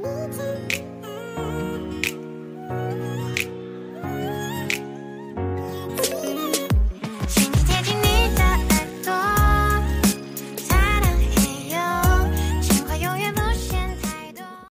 明天